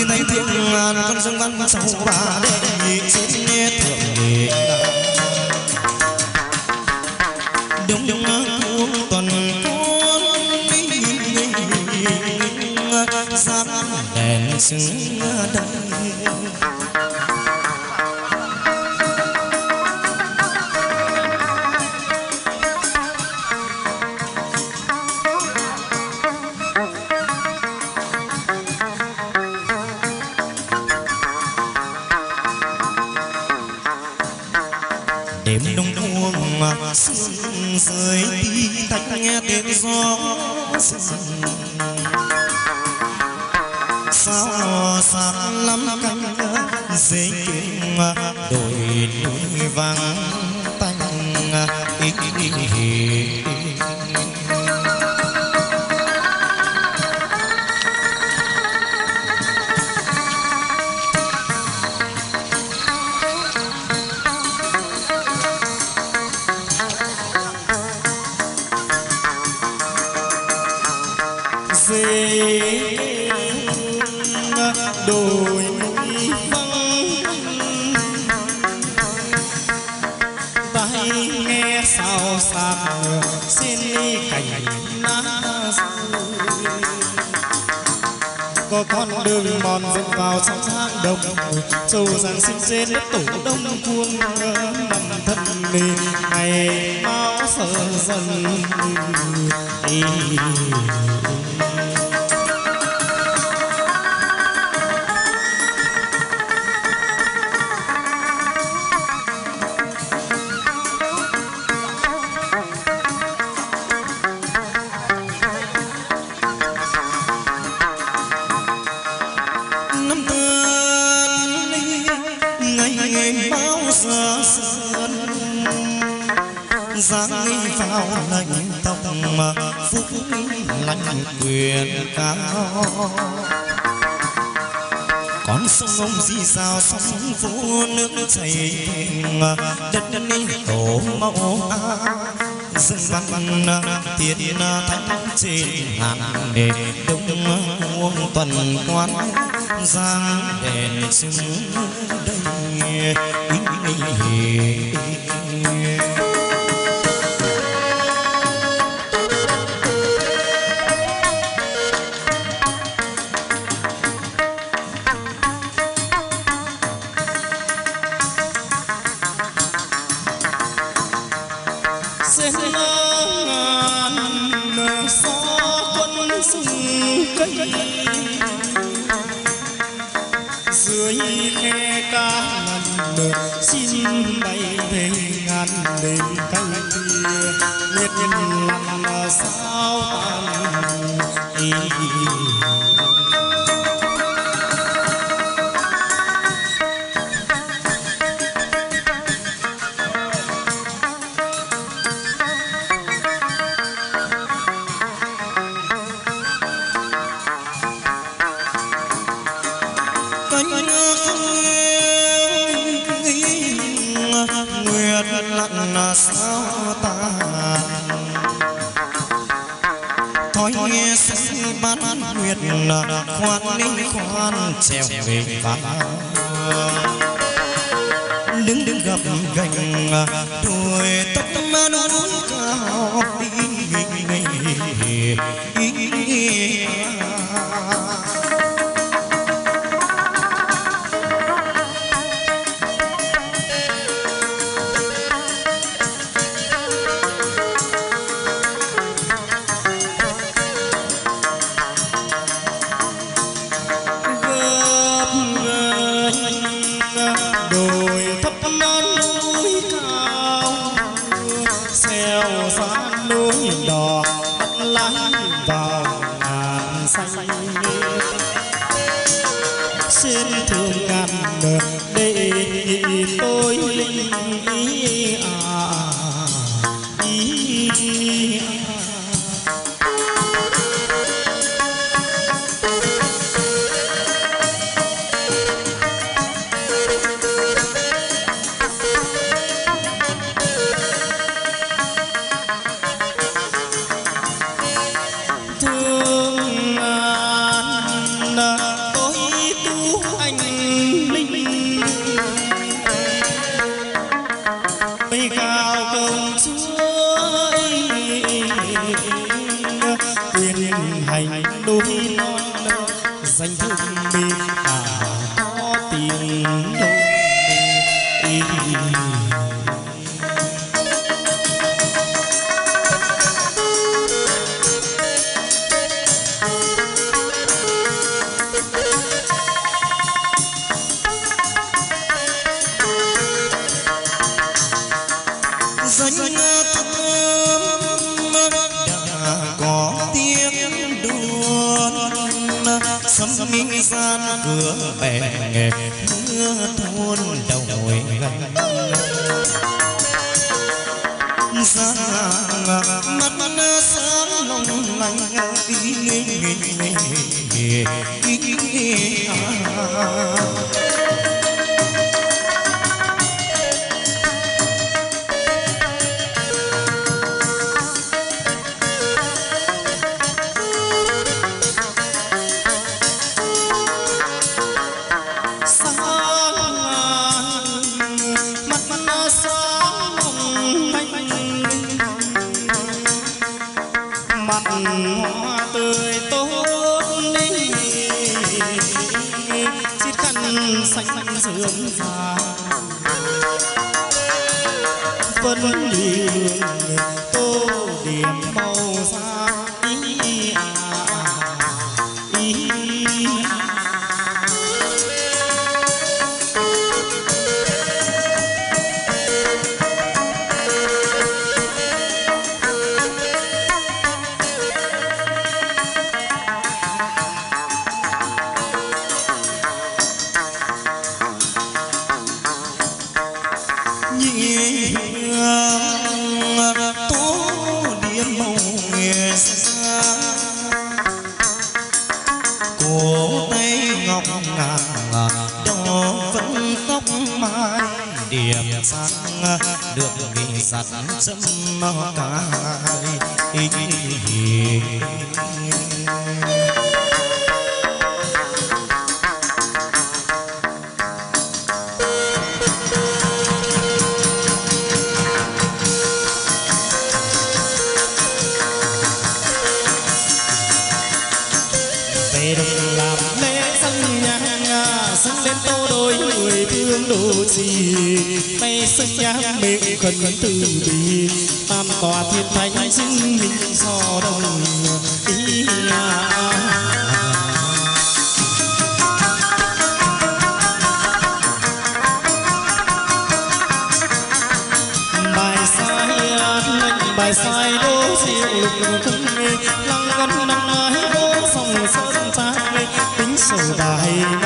tin thanh thương ngàn con sông văn sáu ba đệ nhị xin nghe thượng nghị đông đông cuốn tuần cuốn gian đèn xứng đông đêm đông buông, sương rơi tí tách nghe tiếng gió. Sao xa lắm cánh dây kiếm, đồi núi vàng con đường mòn dẫn vào trong hang đồng sâu rằng sinh trên đất tổ đông cuông nằm thân đi ngày mau sợ dần. Dáng vào lạnh tông mà phúc lãnh quyền cao con sông ông di sao sông vô nước chảy mà đất đất ninh tổ mẫu dân văn tiến thánh trên hàng đề đông muôn tuần quan giang đèn sưng đây ý. Nguyệt nhân làm sao tan thói sẽ bát nguyệt khoan ninh khoan trèo về phá đứng đứng gặp gành đuổi tóc ma núi cao đi danh thương mi gian cửa bè nghề mưa thôn đầu gần hương xa già vân đường tô điểm màu điểm được vì giặt chấm cài tay sức miệng khẩn từ bi tam tòa thiên thánh sinh minh so đồng ý bài sai lệnh, bài sai đô diệu lục cung lăng ngân năm nói đô sông sơn trang tính sổ bài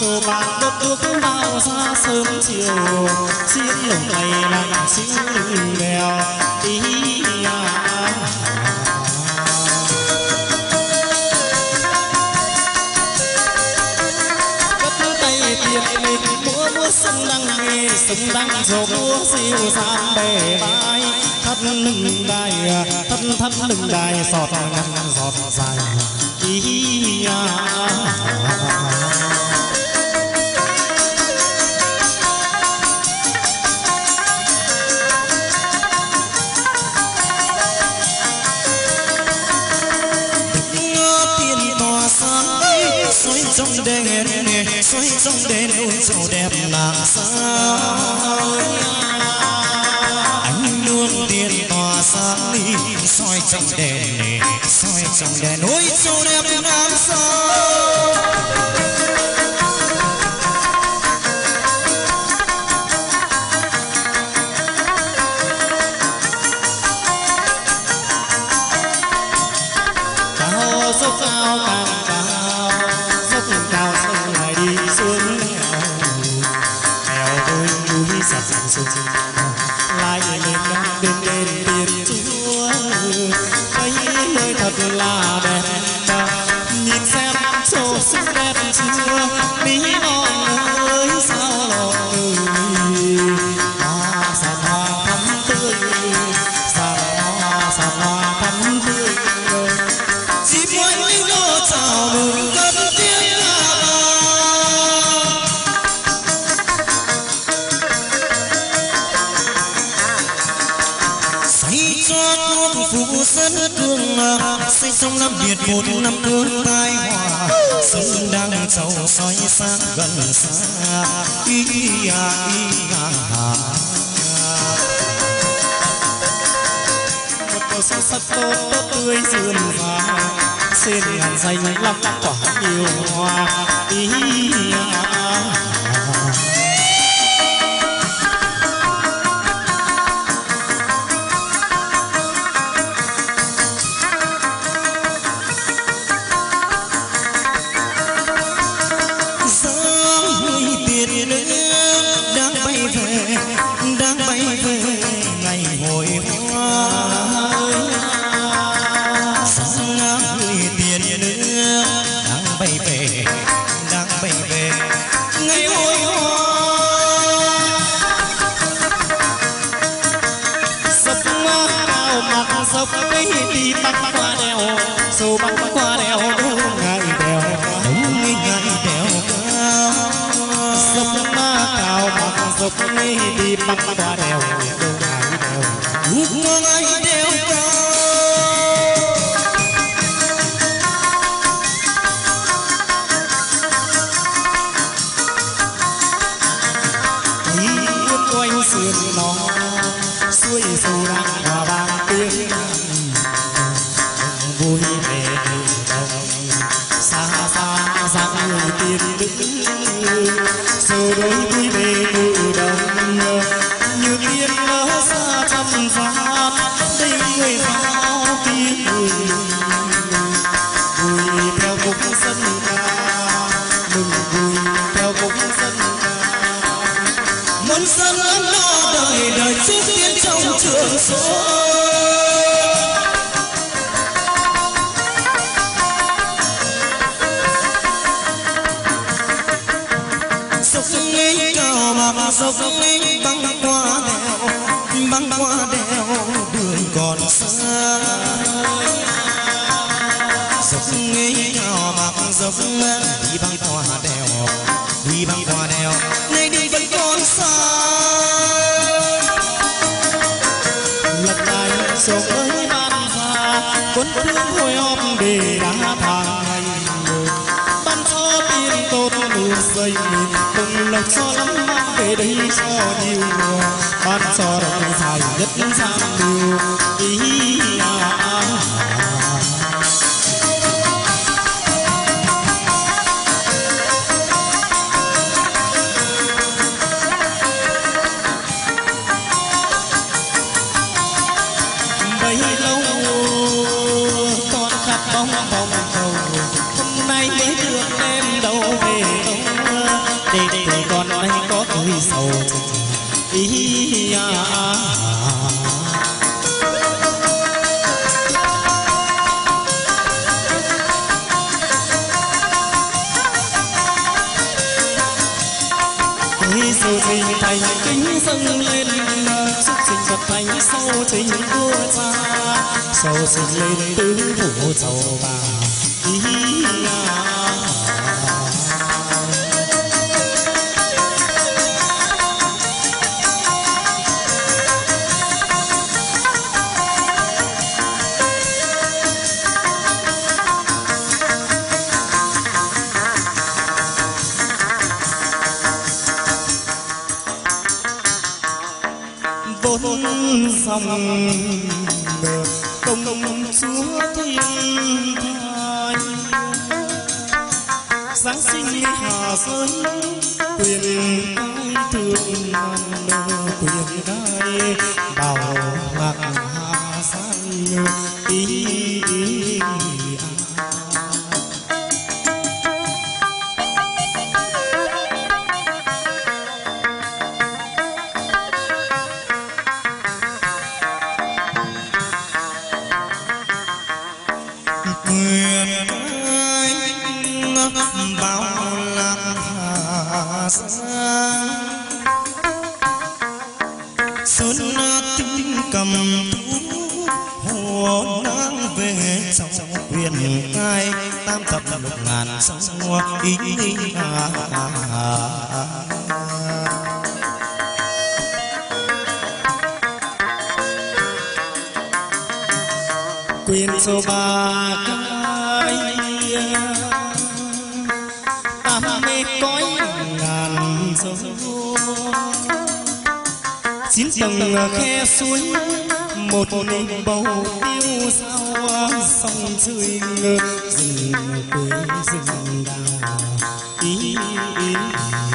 hoa bạc bạn đốt đuốc bao xa sớm chiều xin lồng này làm chiếu bèo ý à. tay tiền lên múa múa sông đăng nghe sông đăng trổ múa siêu san bề vai thắt lưng đài, thắt thắt lưng đài sọt ngăn giọt dài ý à. Anh sao tiền tỏa sáng đi, soi trong đèn soi trong đèn ôi chỗ đẹp nam sao thấy nơi thật là đẹp. Nhìn xem châu xinh đẹp chưa mỹ non xây trong năm biệt một năm cơn tai hòa. Sông đang trầu soi sáng gần xa. Y à y à à. Một màu sắc sắc tốt tốt tươi dườn rà xin ngàn xanh lắm quả nhiều hoa. Y à. à. Mặt dốc đi băng qua đèo đâu ngại đèo Ước mơ đèo cao thấy cuốn quanh sườn nó xuôi dù đang hòa vang tiếng vui về xa xa xa người tiền đứng giờ đôi vui về dốc ấy băng qua đèo băng qua đèo đường còn xa dốc ấy cao mặc dốc đi băng qua đèo đi băng qua đèo nay đi vẫn còn xa lần này dốc ấy ban ra quân thương hồi họp để đã thang ngày ban cho tiền tốt nụ xây mình lộc cho lắm mang về đây cho nhiều người ban cho đồng dài nhất sang điều ý à, à, à. Ý à, à, à. Ôi thành kính dâng lên xúc trình Phật thành sau trình vua cha sâu sinh lên tứ phủ giàu bà dòng công công chúa thiên thai. Giáng sinh hà giới quyền cai thương quyền cai bảo lạc hà sai ý, ý, về trong huyền cai tam thập lục ngàn sông ý à, hà à. quyền số ba cái tam mê cõi ngàn sông chín tầng khe suối một mình bầu tiêu sao sông chơi rừng quê rừng đào ý, ý, ý.